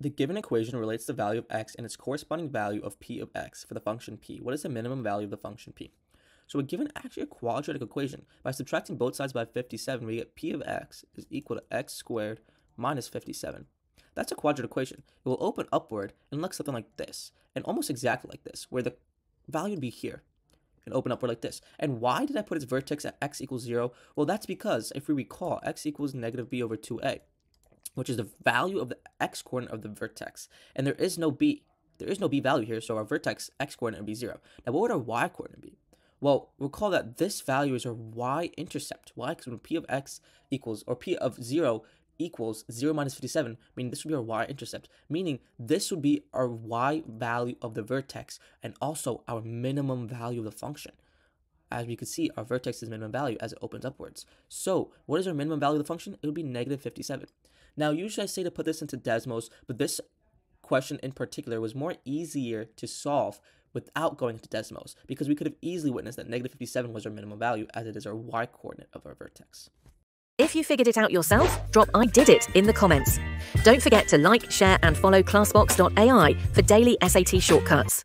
The given equation relates the value of x and its corresponding value of p of x for the function p. What is the minimum value of the function p? So we're given actually a quadratic equation. By subtracting both sides by 57, we get p of x is equal to x squared minus 57. That's a quadratic equation. It will open upward and look something like this, and almost exactly like this, where the value would be here and open upward like this. And why did I put its vertex at x equals 0? Well, that's because, if we recall, x equals negative b over 2a, which is the value of the x coordinate of the vertex. And there is no b. There is no b value here, so our vertex x coordinate would be 0. Now, what would our y coordinate be? Well, recall that this value is our y-intercept. Why? Because when p of x equals, or p of 0 equals 0 minus 57, meaning this would be our y-intercept, meaning this would be our y value of the vertex and also our minimum value of the function. As we can see, our vertex is minimum value as it opens upwards. So, what is our minimum value of the function? It would be negative 57. Now, usually I say to put this into Desmos, but this question in particular was more easier to solve without going into Desmos because we could have easily witnessed that negative 57 was our minimum value as it is our y coordinate of our vertex. If you figured it out yourself, drop I did it in the comments. Don't forget to like, share, and follow Classbox.ai for daily SAT shortcuts.